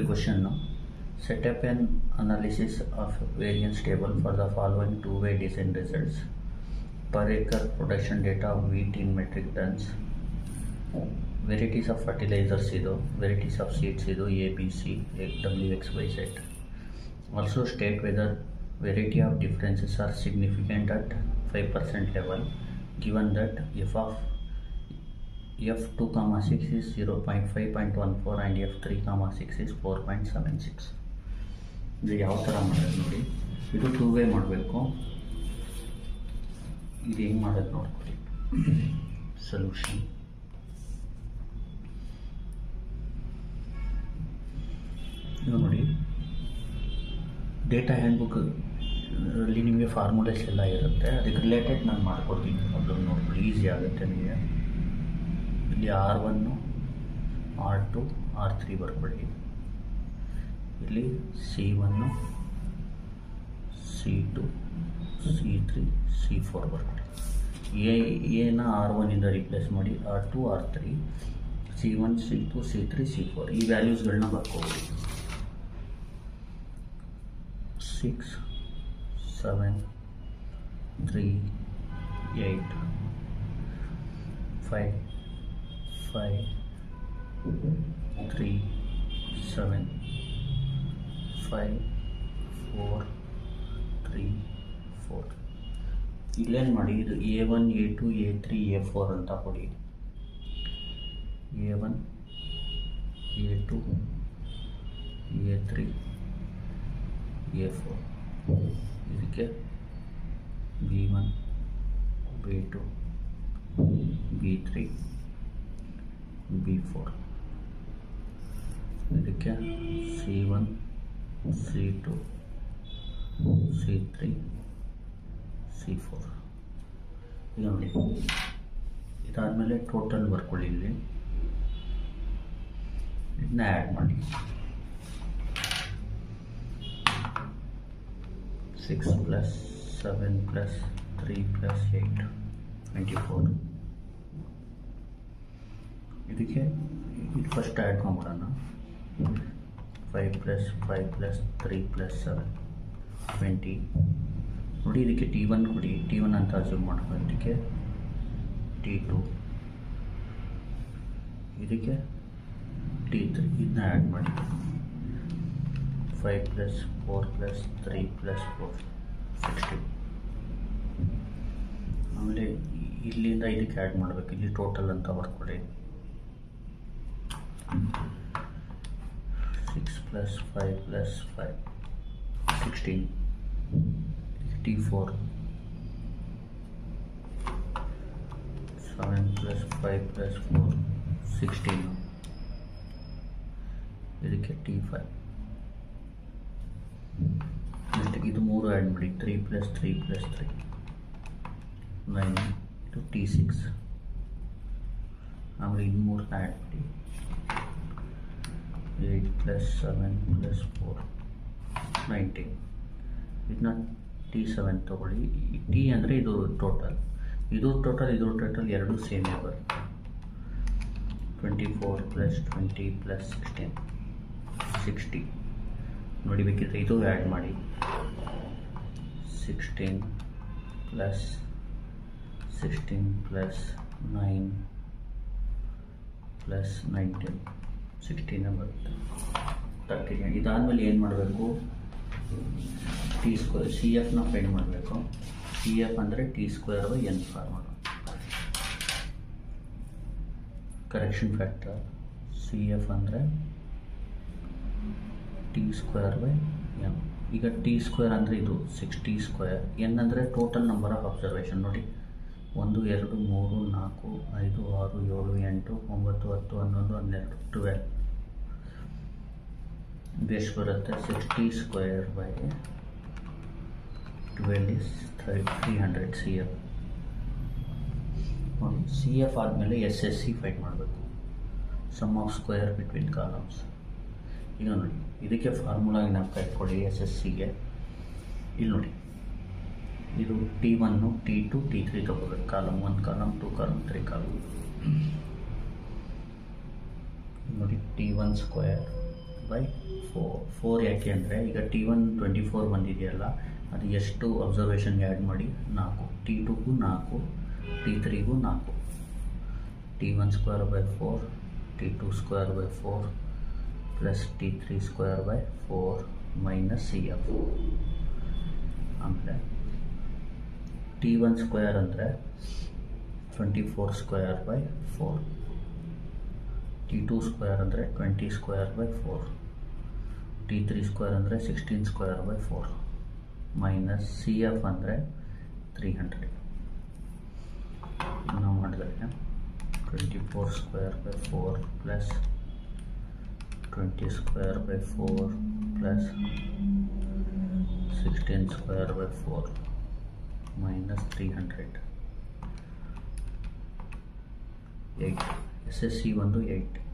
question now. Set up an analysis of variance table for the following two-way design results. Per acre production data of wheat in metric tons. Varieties of fertilizer zero. varieties of seeds zero. A, B, C, W, X, Y, Z. Also state whether variety of differences are significant at 5% level given that f of f2,6 is 0.5.14 and f3,6 four point is 4.76 ಇದು ಯಾವ ಥರ ಮಾಡೋದು ನೋಡಿ ಇದು two way ಮಾಡಬೇಕು ಇದು ಹೆಂಗೆ ಮಾಡೋದು ನೋಡ್ಕೊಳ್ಳಿ ಸೊಲ್ಯೂಷನ್ ಇದು ನೋಡಿ ಡೇಟಾ ಹ್ಯಾಂಡ್ಬುಕ್ ಅಲ್ಲಿ ನಿಮಗೆ ಫಾರ್ಮುಲೇಸ್ ಎಲ್ಲ ಇರುತ್ತೆ ಅದಕ್ಕೆ ರಿಲೇಟೆಡ್ ನಾನು ಮಾಡ್ಕೊಡ್ತೀನಿ ಅದನ್ನು ನೋಡ್ಕೊಳ್ಳಿ ಈಸಿ ಆಗುತ್ತೆ ನಿಮಗೆ ಇಲ್ಲಿ R one R two R three ಬರ್ಕೊಳ್ಳಿ ಇಲ್ಲಿ C one C two C three C four ಬರ್ಕೊಳ್ಳಿ ಎ ಎನ ಆರ್ ಒನ್ನಿಂದ ರಿಪ್ಲೇಸ್ ಮಾಡಿ R two R three C one C two C three C four ಈ ವ್ಯಾಲ್ಯೂಸ್ಗಳನ್ನ ಬರ್ಕೊಬಿಡಿ six seven three eight five 5 3 7 5 4 3 4 इ प्लान ಮಾಡಿದ್ರಿ a1 a2 a3 a4 ಅಂತ ಕೊಡಿ a1 a2 a3 a4 ಇದಕ್ಕೆ b1 b2 b3 B four देखिए C one C two C three C four इमे total work इन आडी six plus seven plus three plus eight twenty four ಇದಕ್ಕೆ first add ಮಾಡ್ಬಿಡೋಣ five plus five plus three plus seven twenty ನೋಡಿ ಇದಕ್ಕೆ T one ಕೊಡಿ T one ಅಂತ assume ಮಾಡ್ಕೊ ಇದಕ್ಕೆ ಟಿ ಟು ಇದಕ್ಕೆ ಟಿ ತ್ರೀ ಇದನ್ನ ಆ್ಯಡ್ ಮಾಡಿ five plus four plus three plus four sixty ಆಮೇಲೆ ಇಲ್ಲಿಂದ ಇದಕ್ಕೆ ಆ್ಯಡ್ ಮಾಡಬೇಕು ಇಲ್ಲಿ ಟೋಟಲ್ ಅಂತ ಬರ್ಕೊಡಿ six plus five plus five sixteen eighty four seven plus five plus four sixteen T five ఇంతకి ఇది మూడు యాడ్ ಮಾಡಿ three plus three plus three nine to T 8 plus 7 plus 4 nineteen ಇದನ್ನ ಟಿ ಸೆವೆನ್ ತೊಗೊಳ್ಳಿ T ಅಂದರೆ ಇದು total ಇದು total ಇದು ಟೋಟಲ್ ಎರಡೂ ಸೇಮ್ ಬರುತ್ತೆ twenty four plus twenty plus sixteen sixty ನೋಡಿಬೇಕಿದ್ರೆ ಇದು ಆ್ಯಡ್ ಮಾಡಿ sixteen plus sixteen plus nine plus nineteen ಸಿಕ್ಸ್ಟೀನ ಬರುತ್ತೆ ತರ್ಟಿಗೆ ಇದಾದಮೇಲೆ ಏನು ಮಾಡಬೇಕು ಟಿ ಸ್ಕ್ವೇರ್ ಸಿ ಎಫ್ನ ಫೈಂಡ್ ಮಾಡಬೇಕು ಸಿ ಎಫ್ ಅಂದರೆ T square by N former correction factor C F ಅಂದರೆ ಟಿ ಸ್ಕ್ವೇರ್ ಬೈ ಎನ್ ಈಗ ಟಿ ಸ್ಕ್ವೇರ್ ಅಂದರೆ ಇದು ಸಿಕ್ಸ್ ಟಿ ಸ್ಕ್ವೇರ್ ಎನ್ ಅಂದರೆ ಟೋಟಲ್ ನಂಬರ್ ಆಫ್ ಅಬ್ಸರ್ವೇಷನ್ ನೋಡಿ ಒಂದು ಎರಡು ಮೂರು ನಾಲ್ಕು ಐದು ಆರು ಏಳು ಎಂಟು ಒಂಬತ್ತು ಹತ್ತು ಹನ್ನೊಂದು ಹನ್ನೆರಡು ಟ್ವೆಲ್ ಎಸ್ಕುವರ್ ಅಂತ ಸಚ್ಕಿಸ್ ಸ್ಕ್ವೇರ್ ಅಲ್ಲಿ 20 is 300 here on cf armle ssc find ಮಾಡಬೇಕು sum of square between columns ಈಗ ನೋಡಿ ಇದಕ್ಕೆ ಫಾರ್ಮುಲಾ ಏನಮ್ ಕಟ್ಕೊಳ್ಳಿ ssc ಗೆ ಇಲ್ಲಿ ನೋಡಿ ಇದು t1 ಅನ್ನು t2 t3 ಇದರ ಕಾಲಂ 1 ಕಾಲಂ 2 ಕಾಲಂ 3 ಕಾಲಂ ನೋಡಿ t1 square by four four ಯಾಕೆ ಅಂದರೆ ಈಗ ಟಿ ಒನ್ ಟ್ವೆಂಟಿ ಫೋರ್ ಬಂದಿದೆಯಲ್ಲ ಅದು ಎಷ್ಟು ಅಬ್ಸರ್ವೇಷನ್ಗೆ ಆ್ಯಡ್ ಮಾಡಿ ನಾಲ್ಕು ಟಿ ಟುಗೂ ನಾಲ್ಕು ಟಿ ತ್ರೀಗೂ ನಾಲ್ಕು T one square by four T two square by four plus T three square by four minus C F ಆಮೇಲೆ ಟಿ ಒನ್ ಸ್ಕ್ವೇರ್ ಅಂದರೆ twenty four square by four T two square ಅಂದರೆ twenty square by four 33 square 33 square / 4 - cf 300 మనం കണ്ട కదా 24 square / 4 + 20 square / 4 + 16 square / 4 - 300 x 718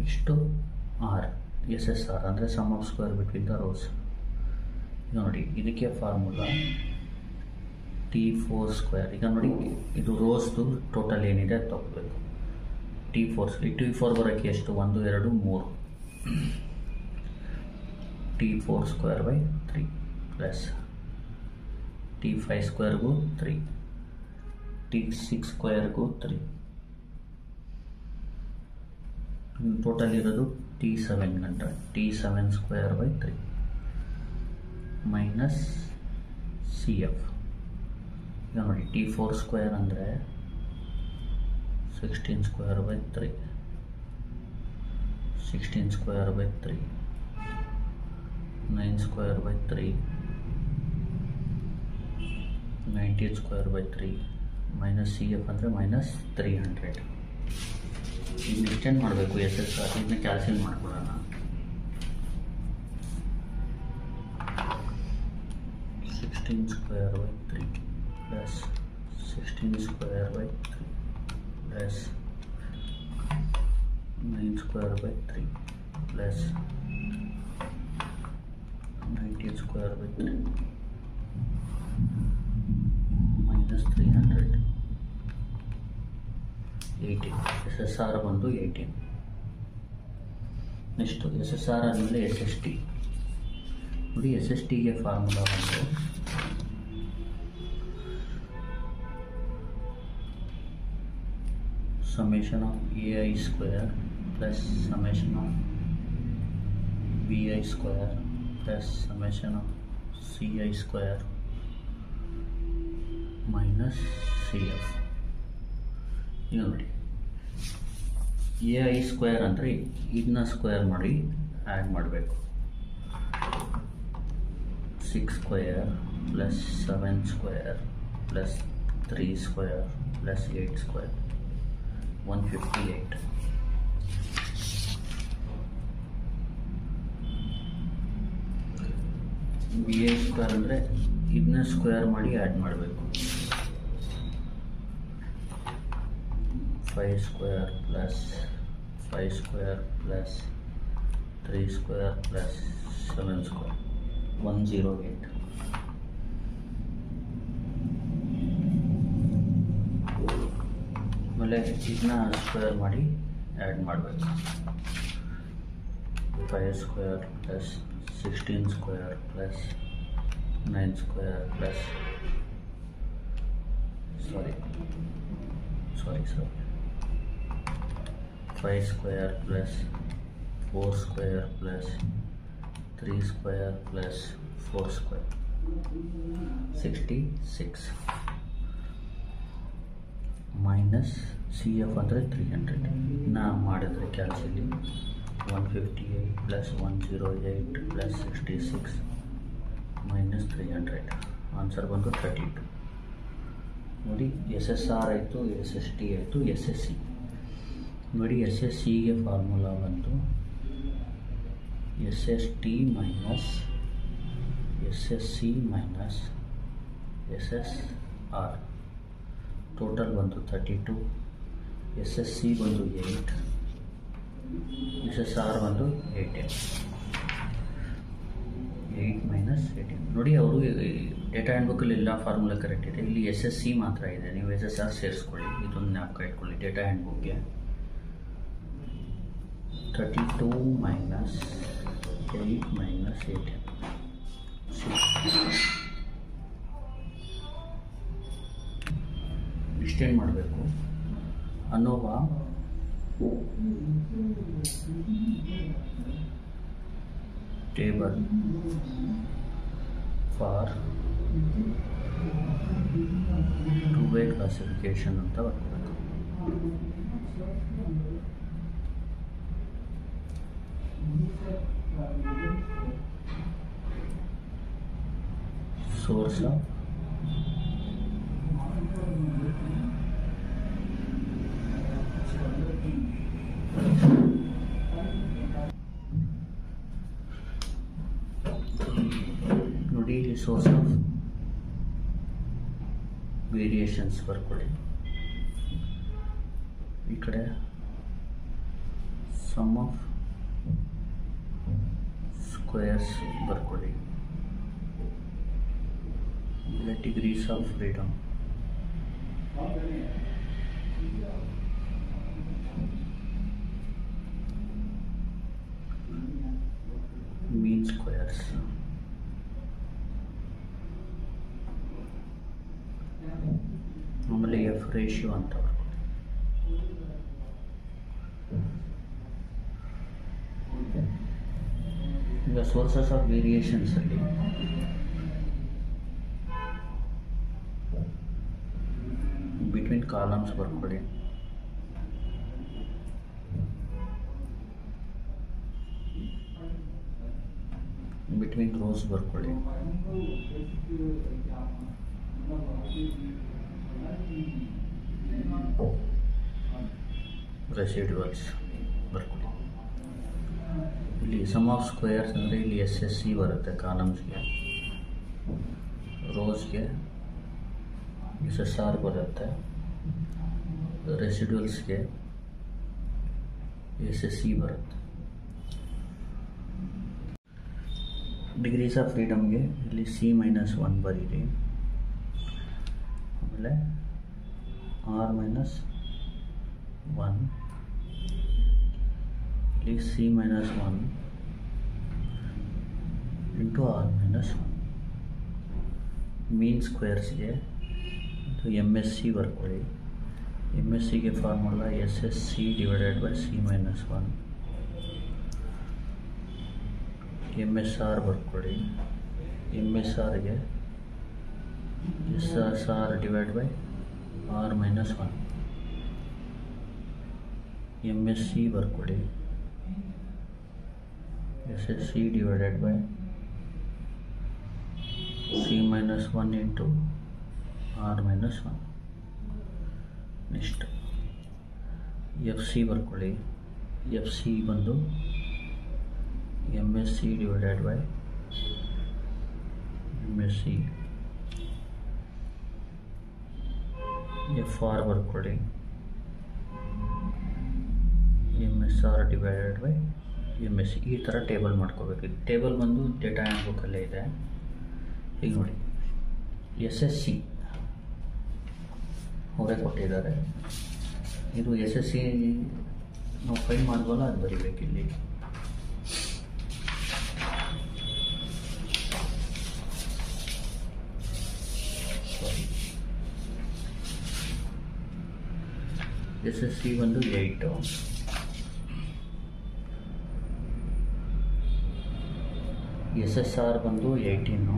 విష్టో R S S R ಅಂದರೆ sum of square between the rows ಈಗ ನೋಡಿ ಇದಕ್ಕೆ ಫಾರ್ಮುಲಾ ಟಿ ಫೋರ್ ಸ್ಕ್ವೇರ್ ಈಗ ನೋಡಿ ಇದು ರೋಸ್ದು ಟೋಟಲ್ ಏನಿದೆ ಅದು ತಗೋಬೇಕು ಟಿ ಫೋರ್ಸ್ ಈ ಟಿ ಫೋರ್ ಬರೋಕ್ಕೆ ಎಷ್ಟು ಒಂದು ಎರಡು ಮೂರು T four square by three plus T five ಸ್ಕ್ವೇರ್ಗೂ three T six ಸ್ಕ್ವೇರ್ಗೂ ತ್ರೀ ಟೋಟಲ್ ಇರೋದು T seven hundred T seven square by three minus C F ಈಗ ನೋಡಿ ಟಿ ಫೋರ್ ಸ್ಕ್ವೇರ್ ಅಂದರೆ sixteen square by three sixteen square by three nine square by three nineteen square by three minus C ಇದನ್ನ extend ಮಾಡಬೇಕು S S R ಇದನ್ನ cancel ಮಾಡ್ಕೊಳ್ಳೋಣ sixteen square by three plus sixteen square by three plus nine square by three plus nineteen square by three minus three hundred eighteen S S R बंद next S S R S S T knee S S T plus summation of B square plus summation of C square minus C F ಇನ್ನೋಡಿ a² ಅಂದ್ರೆ ಇದನ್ನ square ಮಾಡಿ add ಮಾಡಬೇಕು 6² + 7² + 3² + 8² 158 wie² ಅಂದ್ರೆ ಇದನ್ನ square ಮಾಡಿ add ಮಾಡಬೇಕು 5 square plus 5 square plus 3 square plus 7 square 108 ಆಮೇಲೆ ಇದನ್ನ ಸ್ಕ್ವೇರ್ ಮಾಡಿ ಆ್ಯಡ್ ಮಾಡಬೇಕು five square plus sixteen square plus nine square plus sorry sorry sir 5 square plus 4 square plus 3 square plus 4 square 66 minus CF under 300 ನಾ ಮಾಡಿದ್ರೆ ಕ್ಯಾಲ್ಸಿಲಿ 158 plus 108 plus 66 minus 300 answer answer to 32 ನೋಡಿ S S R ಆಯಿತು S S T ಆಯಿತು S S C ನೋಡಿ S S ಸಿಗೆ formula ಬಂತು S S T minus S S C minus S S R total ಬಂತು thirty two S S C ಬಂದು eight S S R ಬಂದು eighteen eight minus eighteen ನೋಡಿ ಅವರು data hand ಬುಕ್ಕಲ್ಲಿ ಎಲ್ಲ ಫಾರ್ಮುಲಾ ಕರೆಕ್ಟ್ ಇದೆ ಇಲ್ಲಿ ಎಸ್ ಎಸ್ ಸಿ ಮಾತ್ರ ಇದೆ ನೀವು ಎಸ್ ಎಸ್ ಆರ್ ಸೇರಿಸ್ಕೊಳ್ಳಿ ಇದೊಂದು ಜ್ಞಾಪಕ ಇಟ್ಕೊಳ್ಳಿ ಡೇಟಾ ಹ್ಯಾಂಡ್ ಬುಕ್ಗೆ 32 - 3 - 8 डिस्टर्बड ಮಾಡಬೇಕು ಅನೋವಾ ಟೇಬಲ್ ಫಾರ್ ಗುಬೇಕ್ ಆಸಂಪ್ಷನ್ ಅಂತ source law Notice the source of variations for coding. ఇక్కడ sum of squares Berkeley. The degrees of freedom. Mean squares. ಆಮೇಲೆ ಎಫ್ ರೇಷಿಯೋ ಅಂತ sources of variations ಅಲ್ಲಿ ಬಿಟ್ವೀನ್ ಕಾಲಮ್ಸ್ ಬರ್ಕೊಳ್ಳಿ between rows ಬರ್ಕೊಳ್ಳಿ residuals ಬರ್ಕೊಳ್ಳಿ इली sum of squares अगर S S बरत कॉलम्स के रोज के एस एस आर बरते के एस एस बरत डिग्रीस आफ फ्रीडम के लिए सी मैनस वन बरी रही आम आर मैनस वन लिख C minus one into R minus one mean square से तो M S C work M S C के formula S S C divided by C minus one M S R work M S R के S S R divide by R minus one M S C work जैसे c divided by c minus one into R minus one next F C ಬರ್ಕೊಳ್ಳಿ F C ಬಂದು M S C divided by M S C F R ಬರ್ಕೊಳ್ಳಿ M S R divided by M S ಈ ಥರ table ಮಾಡ್ಕೋಬೇಕು table ಬಂದು data and ಬುಕ್ಕಲ್ಲೇ ಇದೆ ಈಗ ನೋಡಿ ಎಸ್ ಎಸ್ ಸಿ ಅವರೇ ಕೊಟ್ಟಿದ್ದಾರೆ ಇದು ಎಸ್ ಎಸ್ ಸಿ ನಾವು ಫೈನ್ ಮಾಡಿದ್ವಲ್ಲ ಅದು ಬರೀಬೇಕಿಲ್ಲಿ ಇಲ್ಲಿ ಎಸ್ ಎಸ್ ಸಿ ಒಂದು ಏಯ್ಟು ಎಸ್ ಎಸ್ ಆರ್ ಬಂದು ಏಯ್ಟೀನು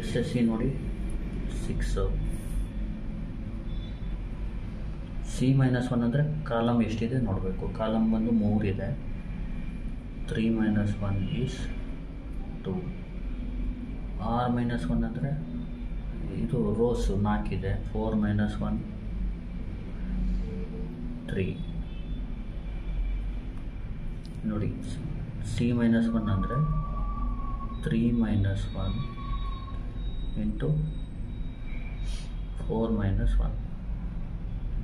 ಎಸ್ ಎಸ್ ಸಿ ನೋಡಿ ಸಿಕ್ಸು ಸಿ ಮೈನಸ್ ಒನ್ ಅಂದರೆ ಕಾಲಮ್ ಎಷ್ಟಿದೆ ನೋಡಬೇಕು ಕಾಲಮ್ ಬಂದು ಮೂರಿದೆ three minus one is two R minus one ಅಂದರೆ ಇದು ರೋಸು ನಾಲ್ಕಿದೆ ಫೋರ್ ಮೈನಸ್ ಒನ್ ತ್ರೀ ನೋಡಿ ಸಿ ಮೈನಸ್ ಒನ್ ಅಂದರೆ three minus one into four minus one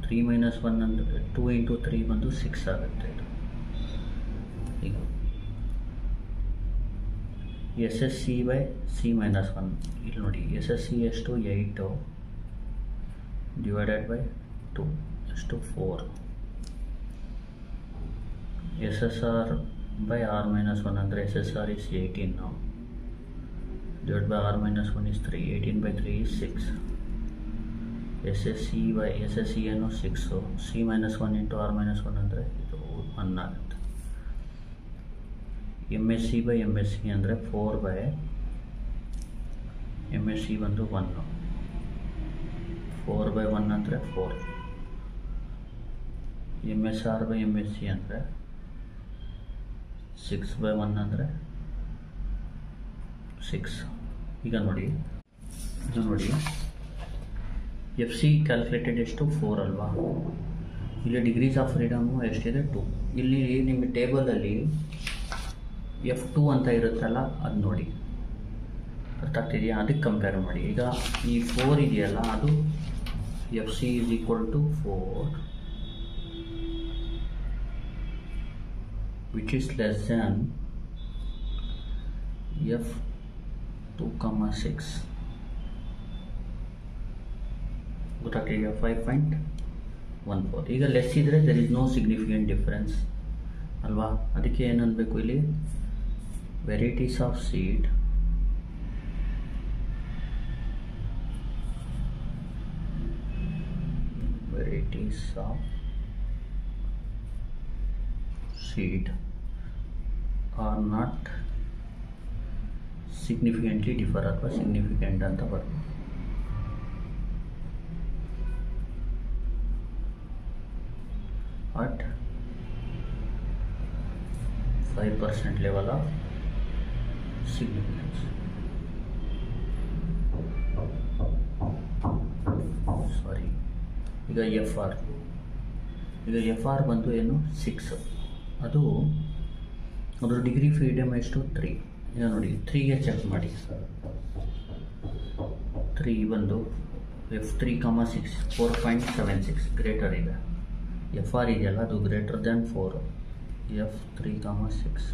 three minus one ಅಂದರೆ ಟೂ ಇಂಟು ತ್ರೀ ಬಂದು ಸಿಕ್ಸ್ ಆಗುತ್ತೆ ಇದು ಈಗ S S C by C minus one ಇಲ್ಲಿ ನೋಡಿ ಎಸ್ ಎಸ್ ಸಿ ಎಷ್ಟು ಏಯ್ಟು ಡಿವೈಡೆಡ್ ಬೈ ಟು ಎಷ್ಟು four S S R by r minus 1 and the SSR is 18 now divided by r minus 1 is 3 18 by 3 is 6 SSC by SSC ಏನು six C minus one into R minus one ಅಂದರೆ ಇದು one ಆಗುತ್ತೆ M S C by M S C ಅಂದರೆ four by M S C ಬಂದು one four by one ಅಂದರೆ four M S R by M S C ಅಂದರೆ six by one ಅಂದರೆ six ಈಗ ನೋಡಿ ಇದು ನೋಡಿ ಎಫ್ ಸಿ ಕ್ಯಾಲ್ಕುಲೇಟೆಡ್ ಎಷ್ಟು ಫೋರ್ ಅಲ್ವಾ ಇಲ್ಲಿ ಡಿಗ್ರೀಸ್ ಆಫ್ ಫ್ರೀಡಮು ಎಷ್ಟಿದೆ ಟು ಇಲ್ಲಿ ನಿಮ್ಮ ಟೇಬಲಲ್ಲಿ ಎಫ್ ಟು ಅಂತ ಇರುತ್ತಲ್ಲ ಅದು ನೋಡಿ ಆಗ್ತಿದೆಯಾ ಅದಕ್ಕೆ ಕಂಪೇರ್ ಮಾಡಿ ಈಗ ಈ ಫೋರ್ ಇದೆಯಲ್ಲ ಅದು F C is equal to four which is less than f 2 comma 6 go to area 5 point 1 if less here there is no significant difference alwa adike en anbeku ili varieties of seed varieties of seed are not significantly differ or significant anta barbu at 5% level of significance sorry ಈಗ F R ಈಗ F R ಬಂದು ಏನು six ಅದು ಅದರ degree freedom ಎಷ್ಟು three ಈಗ ನೋಡಿ ತ್ರೀಗೆ ಚೆಕ್ ಮಾಡಿ ತ್ರೀ ಬಂದು F three comma six four point seven six greater ಇದೆ ಎಫ್ ಆರ್ ಇದೆಯಲ್ಲ ಅದು greater than four F three comma six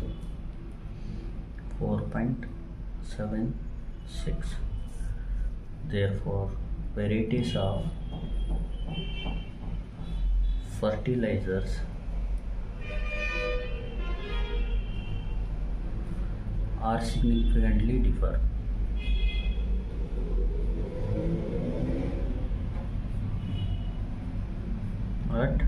four point seven six there four varieties of fertilisers are significantly differ. At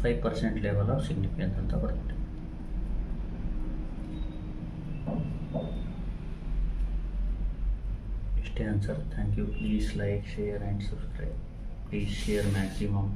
5% level of significance ಅಂತ ಬರುತ್ತೆ ಇಷ್ಟೇ answer thank you please like share and subscribe please share maximum